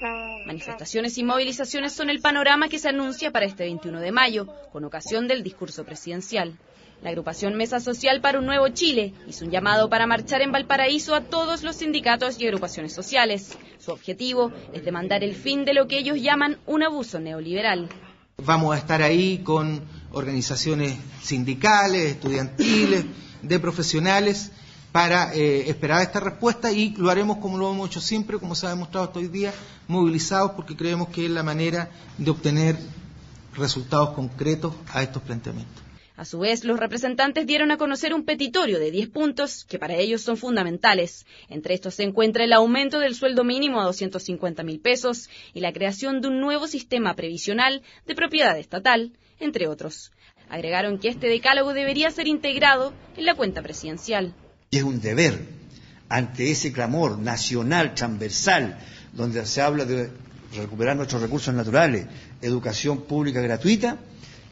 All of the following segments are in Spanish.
Manifestaciones y movilizaciones son el panorama que se anuncia para este 21 de mayo, con ocasión del discurso presidencial. La agrupación Mesa Social para un Nuevo Chile hizo un llamado para marchar en Valparaíso a todos los sindicatos y agrupaciones sociales. Su objetivo es demandar el fin de lo que ellos llaman un abuso neoliberal. Vamos a estar ahí con organizaciones sindicales, estudiantiles, de profesionales para eh, esperar esta respuesta y lo haremos como lo hemos hecho siempre, como se ha demostrado hasta hoy día, movilizados porque creemos que es la manera de obtener resultados concretos a estos planteamientos. A su vez, los representantes dieron a conocer un petitorio de 10 puntos que para ellos son fundamentales. Entre estos se encuentra el aumento del sueldo mínimo a 250 mil pesos y la creación de un nuevo sistema previsional de propiedad estatal, entre otros. Agregaron que este decálogo debería ser integrado en la cuenta presidencial. Y es un deber ante ese clamor nacional, transversal, donde se habla de recuperar nuestros recursos naturales, educación pública gratuita,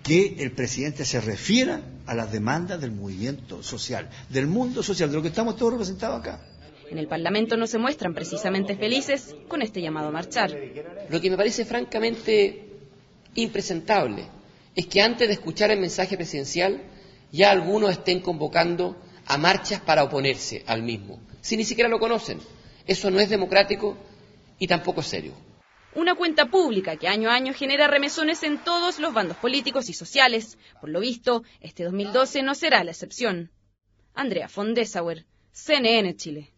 que el presidente se refiera a las demandas del movimiento social, del mundo social, de lo que estamos todos representados acá. En el Parlamento no se muestran precisamente felices con este llamado a marchar. Lo que me parece francamente impresentable es que antes de escuchar el mensaje presidencial ya algunos estén convocando a marchas para oponerse al mismo, si ni siquiera lo conocen. Eso no es democrático y tampoco es serio una cuenta pública que año a año genera remesones en todos los bandos políticos y sociales. Por lo visto, este 2012 no será la excepción. Andrea von Dessauer, CNN Chile.